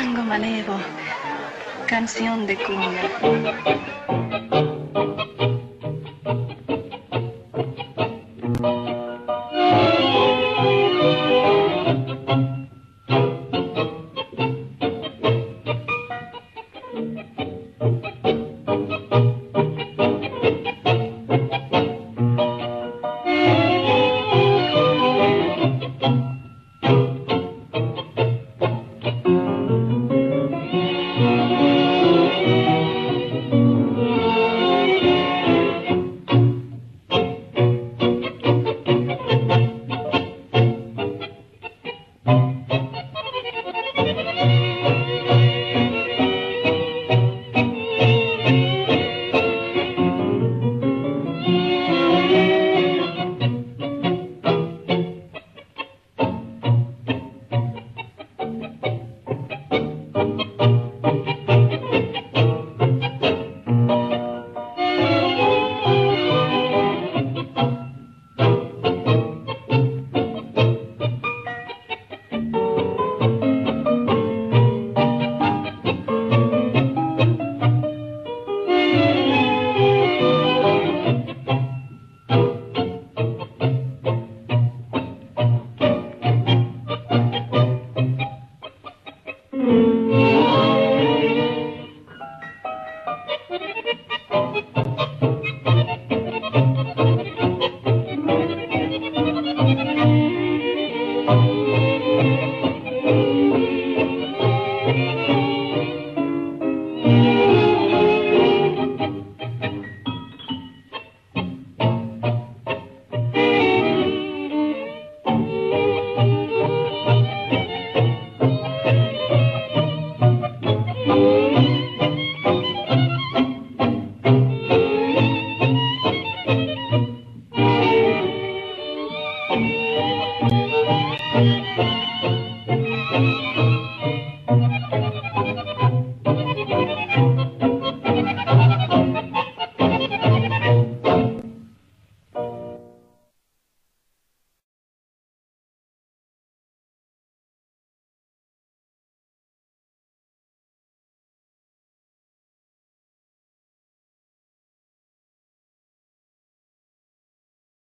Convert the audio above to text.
tango manevo, canción de cuna.